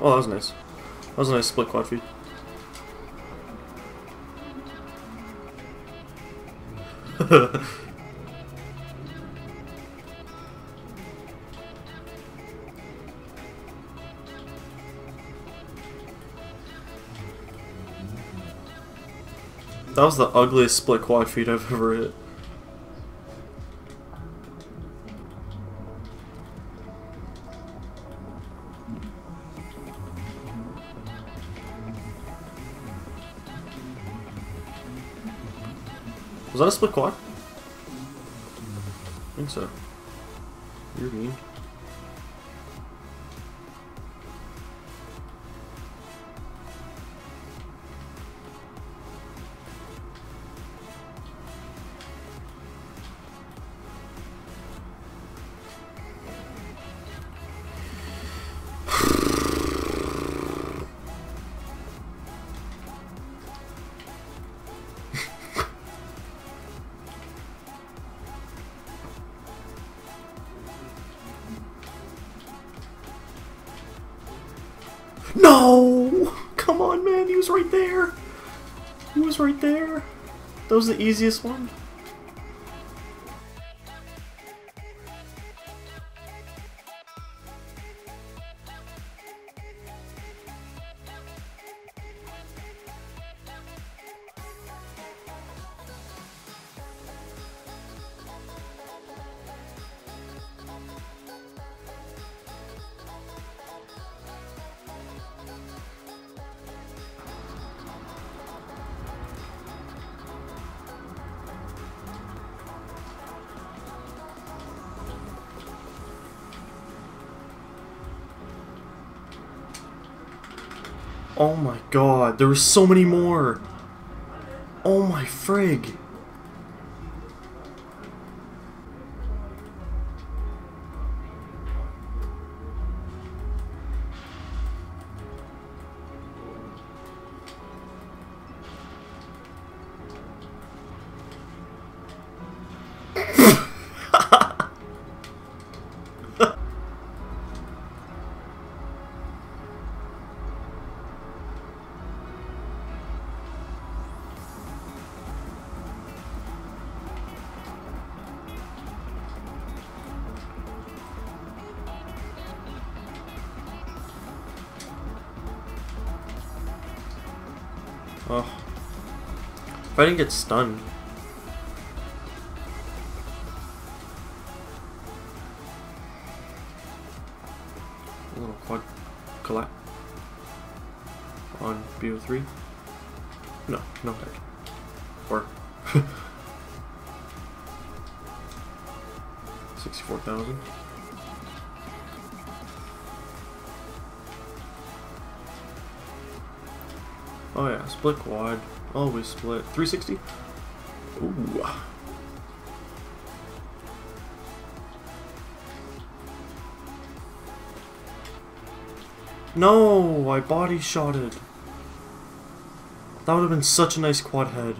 Oh, that was nice. That was a nice split quad feed. That was the ugliest split quad feed I've ever hit. Was that a split quad? I think so. You're mean. No! Come on, man, he was right there. He was right there. That was the easiest one. Oh my god, there were so many more. Oh my frig. Oh. If I didn't get stunned. A little quad collapse on BO3. No, no head. Or 64,000. Oh yeah, split quad. Oh, Always split. 360? Ooh. No, I body shotted. That would have been such a nice quad head.